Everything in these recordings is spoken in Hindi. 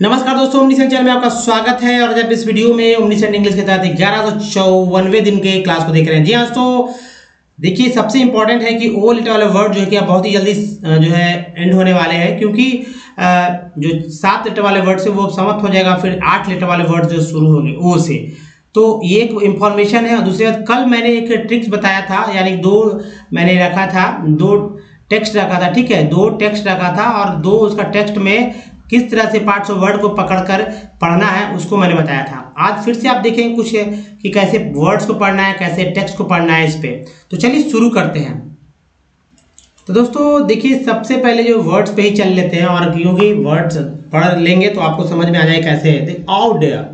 नमस्कार दोस्तों ओमनीसेंट चैनल में आपका स्वागत है और जब इस वीडियो में ओमनीसेंट इंग्लिश के तहत ग्यारह सौ चौवनवे दिन के क्लास को देख रहे हैं। जी हाँ दोस्तों, देखिए, सबसे इंपॉर्टेंट है कि ओ लेटर वाले वर्ड जो है कि आप बहुत ही जल्दी जो है एंड होने वाले हैं, क्योंकि जो सात लेटर वाले वर्ड से वो समाप्त हो जाएगा, फिर आठ लेटर वाले वर्ड जो शुरू होंगे, ओ से। तो ये एक इंफॉर्मेशन है, और दूसरी बात, कल मैंने एक ट्रिक्स बताया था, यानी दो मैंने रखा था, दो टेक्स्ट रखा था, ठीक है, दो टेक्स्ट रखा था, और दो उसका टेक्स्ट में किस तरह से पार्ट्स ऑफ़ वर्ड को पकड़कर पढ़ना है, उसको मैंने बताया था। आज फिर से आप देखेंगे कुछ कि कैसे वर्ड्स को पढ़ना है, कैसे टेक्स्ट को पढ़ना है इस पर तो चलिए शुरू करते हैं। तो दोस्तों, देखिए, सबसे पहले जो वर्ड्स पे ही चल लेते हैं, और क्योंकि वर्ड्स पढ़ लेंगे तो आपको समझ में आ जाए कैसे है। Out dare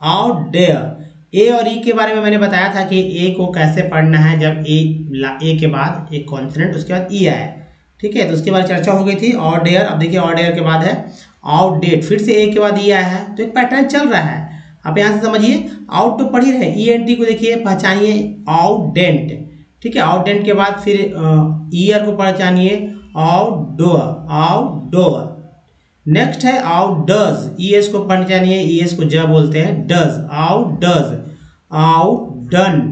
out dare A और ई के बारे में मैंने बताया था कि ए को कैसे पढ़ना है, जब ए ए के बाद एक कॉन्फिडेंट उसके बाद ई आए ठीक है तो उसके बाद चर्चा हो गई थी और डेयर अब देखिए और डेयर के बाद है आउट डेट फिर से ए के बाद ई आया है तो एक पैटर्न चल रहा है। आप यहाँ से समझिए आउट तो पढ़ रहे ई एन टी को देखिए, पहचानिए आउटडेंट ठीक है आउटडेंट के बाद फिर ईयर को पहचानिए आउटडोर आउटडोर नेक्स्ट है आउट डज ई एस को पहचानिए ई एस को ज बोलते हैं does out does out done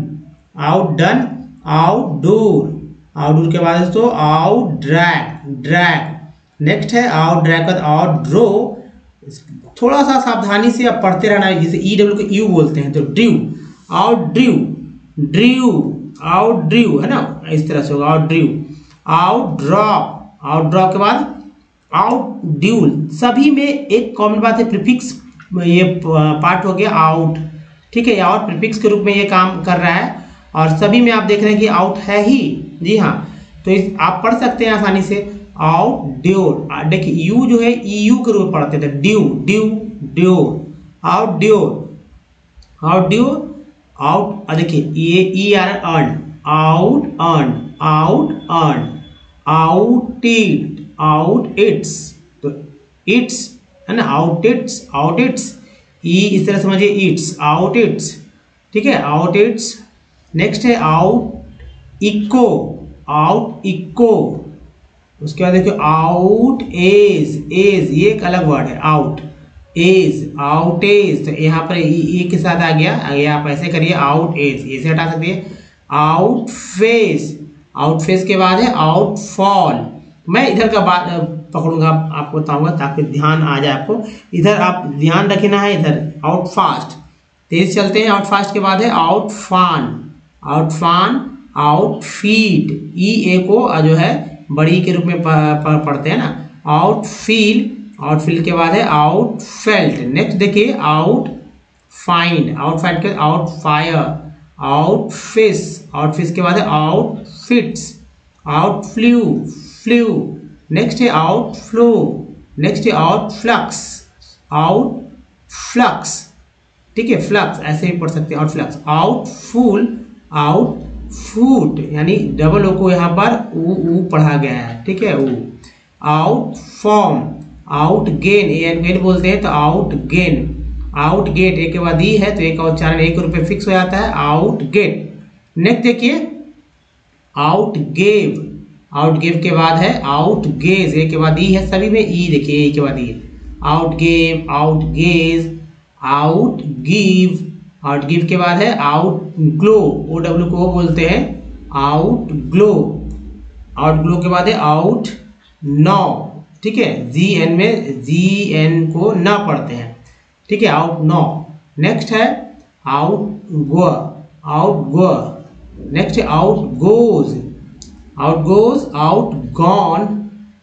out done outdoor outdoor के बाद दोस्तों आउट ड्रैग ड्रैग। नेक्स्ट है आउट ड्रैगन आउट ड्रो। थोड़ा सा सावधानी से आप पढ़ते रहना है जिसे ई डब्ल्यू को यू बोलते हैं तो drew out drew drew out drew है ना? इस तरह से होगा, out drew out drop out drop के बाद आउट ड्यूल सभी में एक कॉमन बात है प्रिफिक्स ये पार्ट हो गया आउट। ठीक है आउट प्रिफिक्स के रूप में ये काम कर रहा है। और सभी में आप देख रहे हैं कि आउट है ही। जी हाँ। तो इस आप पढ़ सकते हैं आसानी से। Out dure. देखिए, यू जो है, ई यू के रूप में पढ़ते थे। Due due, dure. Out dure. Out dure. Out देखिए E R earn out earn out earn out eat out its तो इट्स, है ना? Out its out its E इस तरह समझिए, इट्स आउट इट्स ठीक है? आउट इट्स नेक्स्ट है आउट इको आउट इको उसके बाद देखिए आउट एज एज ये एक अलग वर्ड है आउट एज आउट एज तो यहाँ पर ए के साथ आ गया? आगे आप ऐसे करिए आउट एज ये से हटा सकते हैं। आउट फेस आउट फेस के बाद है आउट फॉल मैं इधर का बात पकड़ूँगा, आपको बताऊँगा ताकि ध्यान आ जाए आपको। इधर आप ध्यान रखना है इधर आउट फास्ट तेज चलते हैं आउट फास्ट के बाद है आउट फान आउट फान आउट फीट ई ए को जो है, बड़ी के रूप में पढ़ते हैं ना। आउट फील आउट फील के बाद है आउट फेल्ट नेक्स्ट देखिए, आउट फाइंड आउट फाइंड के, out fire, out fish out fish के बाद है out fits, out flu flu. Next है आउट फ्लो नेक्स्ट है आउट फ्लक्स आउट फ्लक्स। ठीक है, फ्लक्स, ऐसे भी पढ़ सकते हैं, out flux. Out fool, out foot यानी डबल ओ को यहाँ पर ऊ ऊ पढ़ा गया है, ठीक है ऊ out form out gain A N gain बोलते हैं तो आउट गेन आउट गेट एक के बाद ई है तो एक चार एक रुपये फिक्स हो जाता है आउट गेट नेक्स्ट देखिए आउट गेव आउट गेव के बाद है आउट गेज ए के बाद ई है, सभी में ई देखिए ए के बाद E out gave out gauge out give out give के बाद है आउट ग्लो ओ डब्ल्यू को बोलते हैं आउट ग्लो आउट ग्लो के बाद है आउट नौ ठीक है? जी एन में जी एन को ना पढ़ते हैं. ठीक है? आउट नौ नेक्स्ट है out go out go next है out goes out goes out gone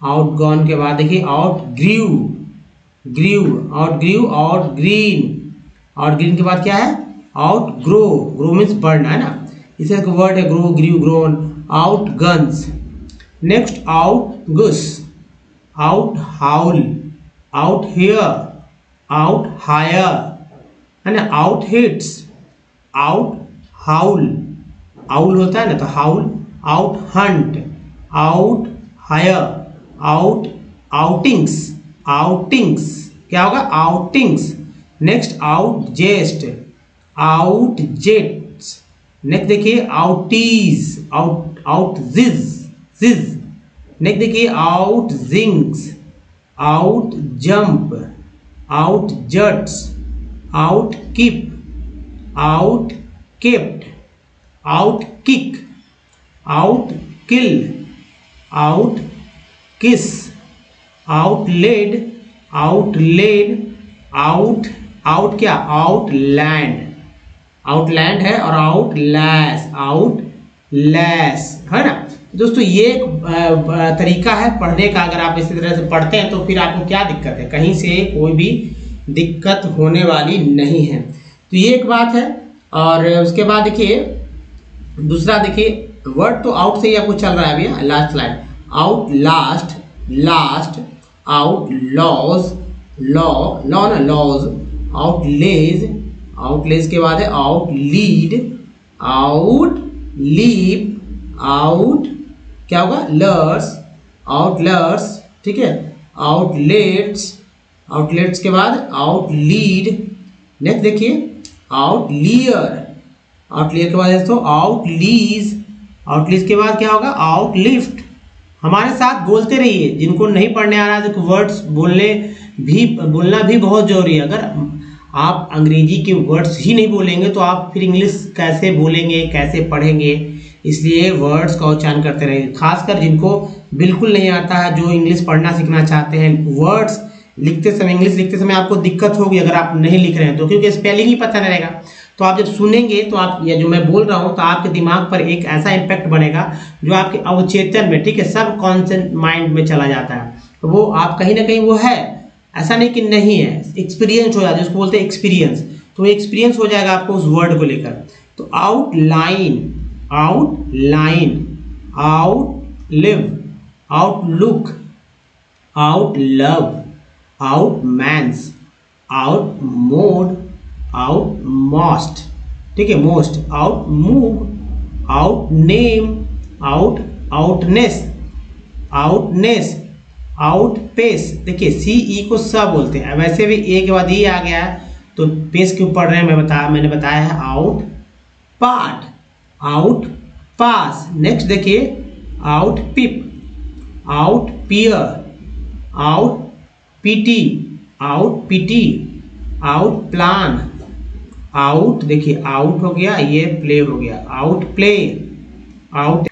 out gone के बाद देखिए outgrieve grieve outgrieve outgrieve outgreen के बाद क्या है? Out grow grow means burn है ना? इसे एक वर्ड है grow grieve grown outguns next outguess outhowl outhear outhire है ना? आउट हिट्स आउट हाउल आउल होता है ना तो howl outhunt outhire out outings outings क्या होगा? Outings next outjest outjets next देखिए आउटीज आउट आउट जिज जिज नेक्स्ट देखिए outjinx outjump outjuts outkeep outkept outkick outkill outkiss outled outled out out क्या? आउटलैंड आउटलैंड है और आउटलैस आउटलैस, है ना? दोस्तों, ये एक तरीका है पढ़ने का। अगर आप इसी तरह से पढ़ते हैं तो फिर आपको क्या दिक्कत है? कहीं से कोई भी दिक्कत होने वाली नहीं है। तो ये एक बात है और उसके बाद देखिए, दूसरा देखिए वर्ड तो आउट से ही आपको चल रहा है भैया last line out last last out laws law law ना laws out lays out lays के बाद है out lead out leap out क्या होगा? लर्स आउटलर्स ठीक है? आउटलेट्स आउटलेट्स के बाद आउट लीड नेक्स्ट देखिए आउट लियर आउट लियर के बाद दोस्तों आउट लीज आउट लीज के बाद क्या होगा? आउट लिफ्ट हमारे साथ बोलते रहिए, जिनको नहीं पढ़ने आ रहा है तो वर्ड्स बोलने भी, बोलना भी बहुत ज़रूरी है। अगर आप अंग्रेज़ी के वर्ड्स ही नहीं बोलेंगे तो आप फिर इंग्लिश कैसे बोलेंगे, कैसे पढ़ेंगे? इसलिए वर्ड्स का उच्चारण करते रहेंगे खासकर जिनको बिल्कुल नहीं आता है, जो इंग्लिश पढ़ना सीखना चाहते हैं वर्ड्स लिखते समय इंग्लिश लिखते समय आपको दिक्कत होगी अगर आप नहीं लिख रहे हैं तो क्योंकि स्पेलिंग ही पता नहीं रहेगा। तो आप जब सुनेंगे तो आप, या जो मैं बोल रहा हूँ तो आपके दिमाग पर एक ऐसा इम्पैक्ट बनेगा, जो आपके अवचेतन में, ठीक है सब कॉन्सेंट माइंड में चला जाता है। तो वो आप कहीं ना कहीं वो है ऐसा नहीं कि नहीं है एक्सपीरियंस हो जाता है, उसको बोलते हैं एक्सपीरियंस तो एक्सपीरियंस हो जाएगा आपको उस वर्ड को लेकर। तो out line out line out live out look out love out mans out mode out most ठीक है most out move out name out outness outness out pace, देखिए सी ई को स बोलते हैं। वैसे भी ए के बाद ई आ गया तो पेस क्यों पढ़ रहे हैं? मैं बता, मैंने बताया है out part, out pass. Next देखिए, out pip, out peer, out pity out pity, out plan, out, देखिए, आउट हो गया, ये प्ले हो गया। Out play, out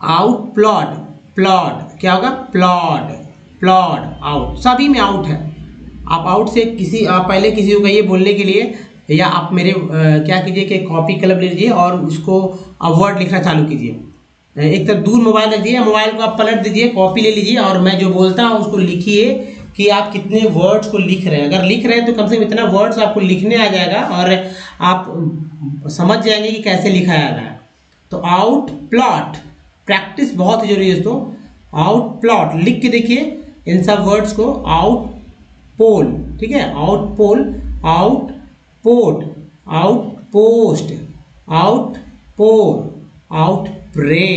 out plot plot, क्या होगा? प्लॉट। प्लॉट आउट सभी में आउट है। आप आउट से किसी आप पहले किसी को कहिए बोलने के लिए या आप मेरे आ, क्या कीजिए कि कॉपी कलम ले लीजिए और उसको वर्ड लिखना चालू कीजिए। एक तरफ़ दूर मोबाइल रख दिए मोबाइल को आप पलट दीजिए कॉपी ले लीजिए और मैं जो बोलता हूँ उसको लिखिए कि आप कितने वर्ड्स को लिख रहे हैं। अगर लिख रहे हैं तो कम से कम इतना वर्ड्स आपको लिखने आ जाएगा और आप समझ जाएँगे कि कैसे लिखा जा रहा है। तो आउट प्लॉट प्रैक्टिस बहुत ही ज़रूरी है दोस्तों। आउट प्लॉट लिख के देखिए। इन सब वर्ड्स को आउट पोल ठीक है? Out pole out port out post out pour out pray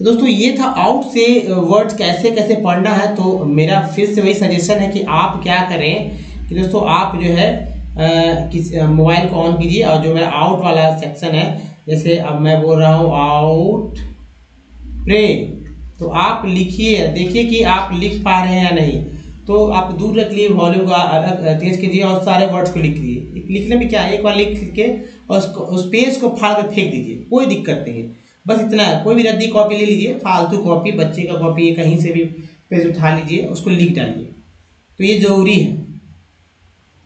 तो दोस्तों, ये था आउट से वर्ड्स कैसे कैसे पढ़ना है? तो मेरा फिर से वही सजेशन है कि आप क्या करें कि दोस्तों, आप जो है मोबाइल को ऑन कीजिए और जो मेरा आउट वाला सेक्शन है, जैसे अब मैं बोल रहा हूँ आउट प्रे तो आप लिखिए, देखिए कि आप लिख पा रहे हैं या नहीं। तो आप दूर रख लिए वॉल्यूम को अलग तेज कीजिए और सारे वर्ड्स को लिख दिए। लिखने में क्या है? एक बार लिख के और उस पेज को फाड़ कर फेंक दीजिए। कोई दिक्कत नहीं है। बस इतना है। कोई भी रद्दी कॉपी ले लीजिए। फालतू कॉपी बच्चे का कॉपी कहीं से भी पेज उठा लीजिए, उसको लिख डालिए। तो ये ज़रूरी है।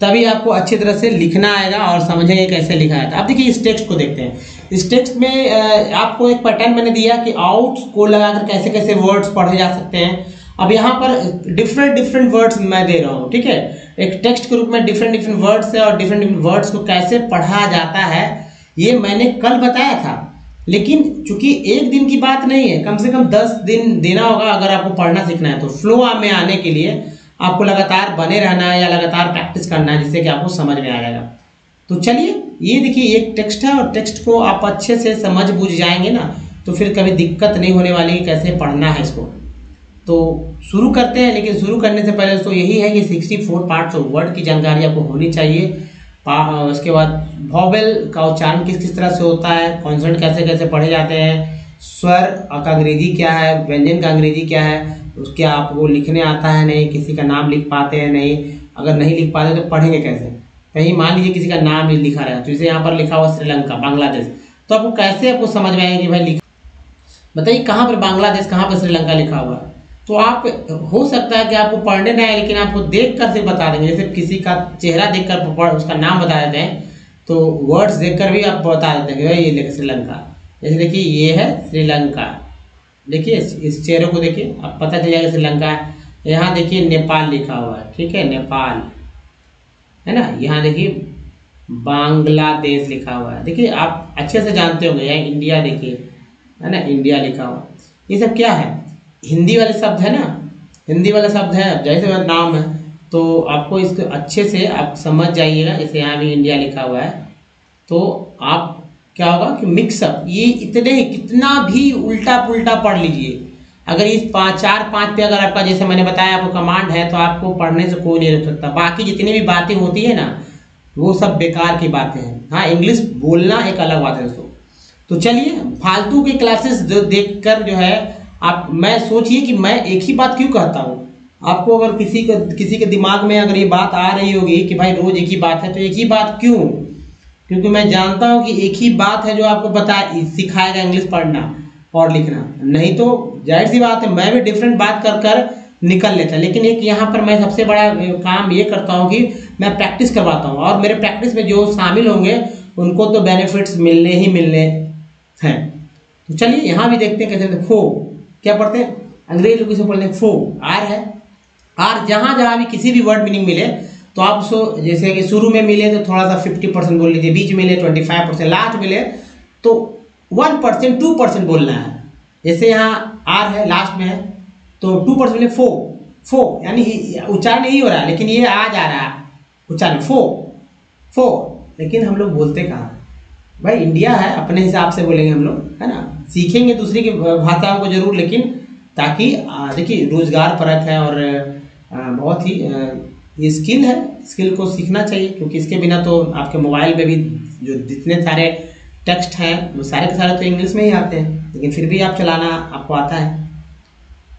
तभी आपको अच्छी तरह से लिखना आएगा और समझेंगे कैसे लिखा है। आप देखिए इस टेक्स्ट को देखते हैं। इस टेक्स्ट में आपको एक पैटर्न मैंने दिया कि आउट को लगाकर कैसे कैसे वर्ड्स पढ़े जा सकते हैं। अब यहाँ पर डिफरेंट डिफरेंट वर्ड्स मैं दे रहा हूँ, ठीक है? एक टेक्स्ट के रूप में डिफरेंट डिफरेंट वर्ड्स है और डिफरेंट डिफरेंट वर्ड्स को कैसे पढ़ा जाता है, ये मैंने कल बताया था। लेकिन चूँकि एक दिन की बात नहीं है, कम से कम दस दिन देना होगा अगर आपको पढ़ना सीखना है तो फ्लो में आने के लिए आपको लगातार बने रहना है या लगातार प्रैक्टिस करना है, जिससे कि आपको समझ में आ जाएगा। तो चलिए ये देखिए, एक टेक्स्ट है और टेक्स्ट को आप अच्छे से समझ बुझ जाएँगे ना तो फिर कभी दिक्कत नहीं होने वाली कैसे पढ़ना है इसको। तो शुरू करते हैं, लेकिन शुरू करने से पहले दोस्तों यही है कि sixty four parts of word की जानकारी आपको होनी चाहिए। उसके बाद वॉवेल का उच्चारण किस किस तरह से होता है कॉन्सोनेंट कैसे कैसे पढ़े जाते हैं, स्वर का अंग्रेज़ी क्या है, व्यंजन का अंग्रेज़ी क्या है, उसके आपको लिखने आता है नहीं, किसी का नाम लिख पाते हैं नहीं, अगर नहीं लिख पाते तो पढ़ेंगे कैसे? कहीं मान लीजिए किसी का नाम ही लिखा रहा है तो जैसे यहाँ पर लिखा हुआ श्रीलंका, बांग्लादेश। तो आपको कैसे आपको समझ में आएगा कि भाई लिख बताइए कहाँ पर बांग्लादेश, कहाँ पर श्रीलंका लिखा हुआ है? तो आप, हो सकता है कि आपको पढ़ने नहीं आए, लेकिन आपको देख कर सिर्फ़ बता देंगे। जैसे किसी का चेहरा देख कर उसका नाम बता देते हैं तो वर्ड्स देख कर भी आप बता देते हैं कि भाई ये लिखे श्रीलंका। जैसे देखिए, ये है श्रीलंका। देखिए इस चेहरे को देखिए, आप पता चल जाएगा श्रीलंका है। यहाँ देखिए, नेपाल लिखा हुआ है। ठीक है, नेपाल। है ना? यहाँ देखिए बांग्लादेश लिखा हुआ है। देखिए, आप अच्छे से जानते होंगे, यहाँ इंडिया देखिए है ना? इंडिया लिखा हुआ। ये सब क्या है? हिंदी वाले शब्द है ना? हिंदी वाला शब्द है। जैसे मेरा नाम है तो आपको इसको अच्छे से आप समझ जाइएगा। जैसे यहाँ भी इंडिया लिखा हुआ है। तो आप क्या होगा कि मिक्सअप ये इतने, कितना भी उल्टा पुल्टा पढ़ लीजिए। अगर इस पाँच चार, पाँच पे अगर आपका, जैसे मैंने बताया, आपको कमांड है तो आपको पढ़ने से कोई नहीं रुक सकता। बाकी जितनी भी बातें होती है ना, वो सब बेकार की बातें हैं। हाँ इंग्लिश बोलना एक अलग बात है दोस्तों तो चलिए, फालतू के क्लासेस जो देख कर जो है, आप, मैं सोचिए कि मैं एक ही बात क्यों कहता हूँ? आपको अगर किसी को, किसी के दिमाग में अगर ये बात आ रही होगी कि भाई रोज एक ही बात है तो एक ही बात क्यों? क्योंकि मैं जानता हूँ कि एक ही बात है जो आपको बता सिखाएगा इंग्लिश पढ़ना। और लिखना। नहीं तो ज़ाहिर सी बात है, मैं भी डिफरेंट बात कर कर निकल लेता। लेकिन एक यहाँ पर मैं सबसे बड़ा काम ये करता हूँ कि मैं प्रैक्टिस करवाता हूँ। और मेरे प्रैक्टिस में जो शामिल होंगे, उनको तो बेनिफिट्स मिलने ही मिलने हैं। तो चलिए, यहाँ भी देखते हैं कैसे फो क्या पढ़ते हैं? अंग्रेज़ लोग इसे पढ़ते हैं फो आर है। आर, जहाँ जहाँ भी किसी भी वर्ड मीनिंग मिले तो आप उसको जैसे कि शुरू में मिले तो थोड़ा सा फिफ्टी परसेंट बोल लीजिए, बीच मिले ट्वेंटी फाइव परसेंट लास्ट मिले तो वन परसेंट टू परसेंट बोलना है। जैसे यहाँ आर है लास्ट में है तो टू परसेंट मिले फो फो यानी उच्चारण नहीं हो रहा है लेकिन ये आ जा रहा है, उच्चारण फो फो लेकिन हम लोग बोलते कहाँ भाई इंडिया है, अपने हिसाब से बोलेंगे हम लोग, है ना? सीखेंगे दूसरे की भाषाओं को ज़रूर, लेकिन ताकि देखिए, रोज़गार परक है और बहुत ही ये स्किल है स्किल को सीखना चाहिए, क्योंकि इसके बिना तो आपके मोबाइल में भी जो जितने सारे टेक्स्ट हैं, वो सारे के सारे तो इंग्लिश में ही आते हैं, लेकिन फिर भी आप चलाना आपको आता है।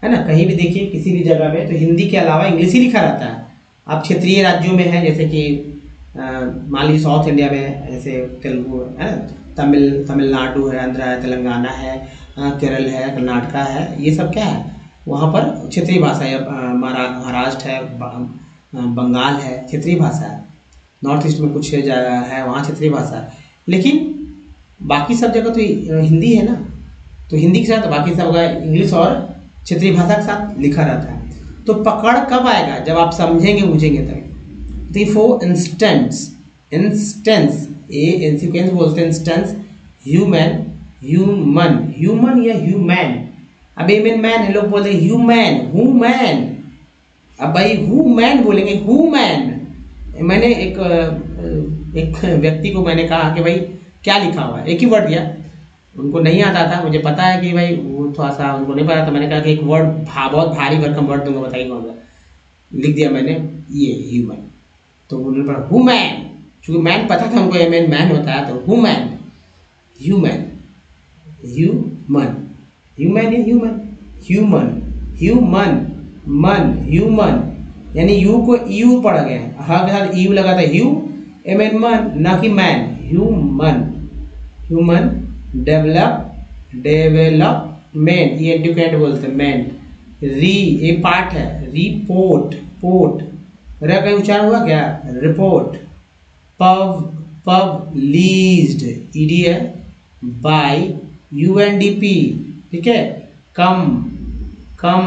है ना? कहीं भी देखिए, किसी भी जगह में तो हिंदी के अलावा इंग्लिश ही लिखा रहता है। आप क्षेत्रीय राज्यों में है, जैसे कि मान लीजिए साउथ इंडिया में, जैसे तेलुगु, है ना? तमिल, तमिलनाडु है, आंध्र है, तेलंगाना है केरल है, कर्नाटका है, ये सब क्या है? वहाँ पर क्षेत्रीय भाषा है महाराष्ट्र है बंगाल है, क्षेत्रीय भाषा है। नॉर्थ ईस्ट में कुछ जगह है, वहाँ क्षेत्रीय भाषा है। लेकिन बाकी सब जगह तो हिंदी है ना? तो हिंदी के साथ, बाकी सब इंग्लिश और क्षेत्रीय भाषा के साथ लिखा रहता है। तो पकड़ कब आएगा? जब आप समझेंगे, बूझेंगे तब। तो फो इंस्टेंस इंस्टेंस ए इंसिक्वेंस बोलते हैं इंस्टेंस ह्यूमन ह्यूमन ह्यूमन या ह्यूमैन अब ए मैन मैन लोग बोलते हैं ह्यूमैन ह्यूमैन अब भाई हु मैन बोलेंगे हु मैन मैंने एक एक व्यक्ति को मैंने कहा कि भाई क्या लिखा हुआ है? एक ही वर्ड दिया। उनको नहीं आता था। मुझे पता है कि भाई वो थोड़ा सा उनको नहीं पता था। मैंने कहा कि एक वर्ड भा, बहुत भारी भरकम वर्ड दूँगा, बताइए कौन सा। लिख दिया मैंने, ये ह्यूमन तो उन्होंने पढ़ा हु मैन चूँकि मैन पता था उनको मैन मैन होता है तो human human human human या ह्यूमन ह्यूमन ह्यूमन मन ह्यूमन यानी यू को यू पढ़ा गया है। हा के साथ यू लगा था ह्यू एम एन मन ना कि man human human develop development ये एडुकेट बोलते हैं मैन री ये पार्ट है. रिपोर्ट पोर्ट र का उच्चारण हुआ क्या? Report pub published ED है. बाय यूएनडीपी ठीक है? कम कम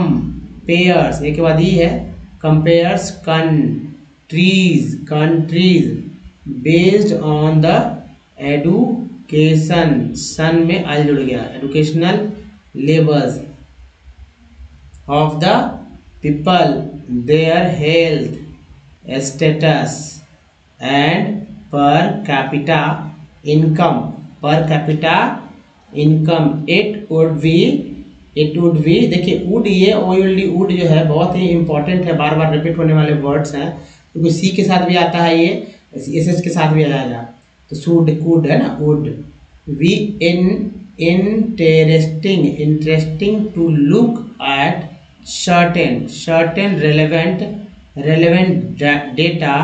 पेयर्स एक के बाद ही. है compares countries countries based on the education सन में अल जुड़ गया। Educational levels of the people their health status and per capita income per capita income it would be it would be देखिए वुड ये ओल्डी वुड जो है, बहुत ही इंपॉर्टेंट है। बार बार रिपीट होने वाले वर्ड्स हैं। क्योंकि सी के साथ भी आता है ये एस एस के साथ भी आएगा तो सूड गुड है ना good we in interesting interesting to look at certain certain relevant relevant data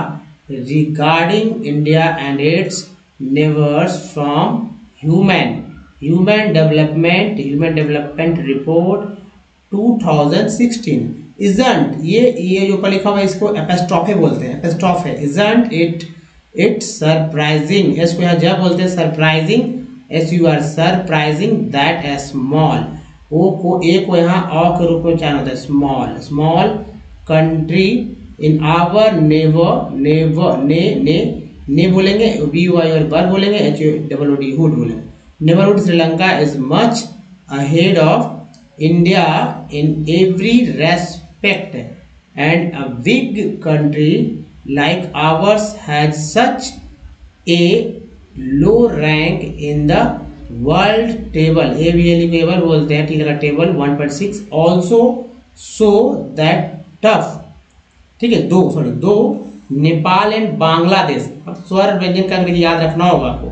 regarding India and its neighbours from human human development human development report two thousand sixteen isn't ये ये जो पर लिखा हुआ है, इसको एपेस्ट्रॉफे बोलते हैं। Apostrophe isn't it it surprising. इसको यहाँ जब बोलते हैं surprising S U R surprising that a small O को ए को यहाँ अ के रूप में चाहना होता है small small country in our never never ने ने ने बोलेंगे बी वाई और बर बोलेंगे H double O D hood बोलेंगे. Neighbourhood Sri Lanka is much ahead of India in every respect and a big country like ours has such a low rank in the world table A B L table बोलते हैं ठीक है table 1.6 also so that tough ठीक है, दो सॉरी दो नेपाल एंड बांग्लादेश अब स्वर व्यंजन का अंग्रेज़ी याद रखना होगा आपको।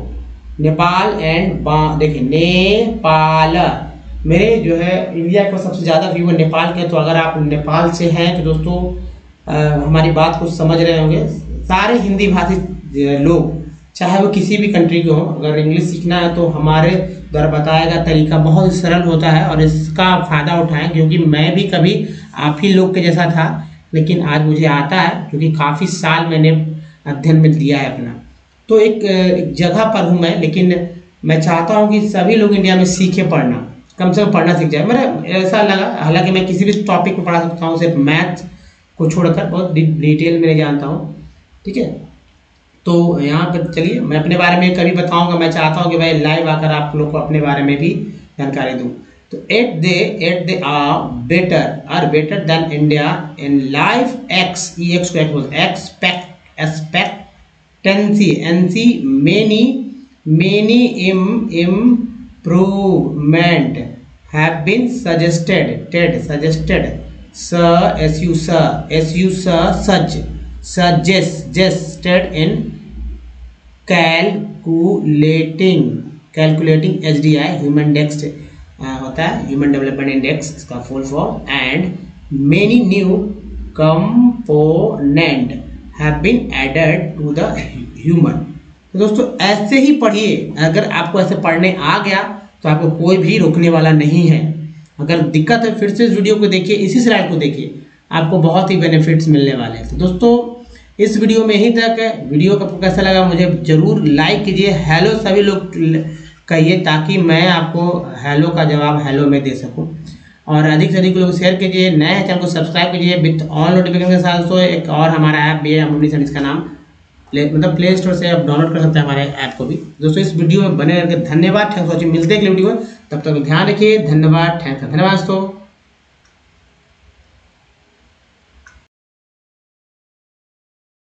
नेपाल एंड देखिए, नेपाल। मेरे जो है इंडिया को सबसे ज़्यादा व्यू है नेपाल के तो अगर आप नेपाल से हैं तो दोस्तों आ, हमारी बात को समझ रहे होंगे। सारे हिंदी भाषी लोग चाहे वो किसी भी कंट्री के हों अगर इंग्लिश सीखना है तो हमारे द्वारा बताया गया तरीका बहुत सरल होता है और इसका फ़ायदा उठाएँ क्योंकि मैं भी कभी आप ही लोग के जैसा था लेकिन आज मुझे आता है क्योंकि काफ़ी साल मैंने अध्ययन में दिया है अपना। तो एक, जगह पर हूँ मैं लेकिन मैं चाहता हूँ कि सभी लोग इंडिया में सीखे पढ़ना। कम से कम पढ़ना सीख जाए। मेरा ऐसा लगा हालाँकि मैं किसी भी टॉपिक पर पढ़ा सकता हूँ सिर्फ़ मैथ को छोड़कर बहुत डिटेल में जानता हूँ। ठीक है? तो यहाँ पर चलिए, मैं अपने बारे में कभी बताऊँगा, मैं चाहता हूँ कि भाई लाइव आकर आप लोग को अपने बारे में भी जानकारी दूँ। तो at they at they are better are better than India in life x e x को एक्स बोलते expect expectancy and see many many इम improvement have been suggested suggested sir s u sir s u sir such suggest suggested in calculating calculating HDI human dex होता है ह्यूमन डेवलपमेंट इंडेक्स इसका full form and many new component have been added to the human तो दोस्तों, ऐसे ही पढ़िए। अगर आपको ऐसे पढ़ने आ गया तो आपको कोई भी रोकने वाला नहीं है। अगर दिक्कत है, फिर से इस वीडियो को देखिए, इसी स्लाइड को देखिए। आपको बहुत ही बेनिफिट्स मिलने वाले हैं। तो दोस्तों, इस वीडियो में ही तक है वीडियो आपको कैसा लगा, मुझे ज़रूर लाइक कीजिए। हेलो सभी लोग कहिए, ताकि मैं आपको हेलो का जवाब हेलो में दे सकूँ। और अधिक से अधिक लोग शेयर कीजिए, नए चैनल को सब्सक्राइब कीजिए विथ ऑल नोटिफिकेशन के साथ तो एक और हमारा ऐप भी है अमूली सर्विस का नाम। प्ले मतलब प्ले स्टोर से आप डाउनलोड कर सकते हैं हमारे ऐप को भी। दोस्तों, इस वीडियो में बने रहकर धन्यवाद। थैंक वॉचिंग मिलते हैं वीडियो तब तक ध्यान रखिए धन्यवाद थैंक धन्यवाद दोस्तों।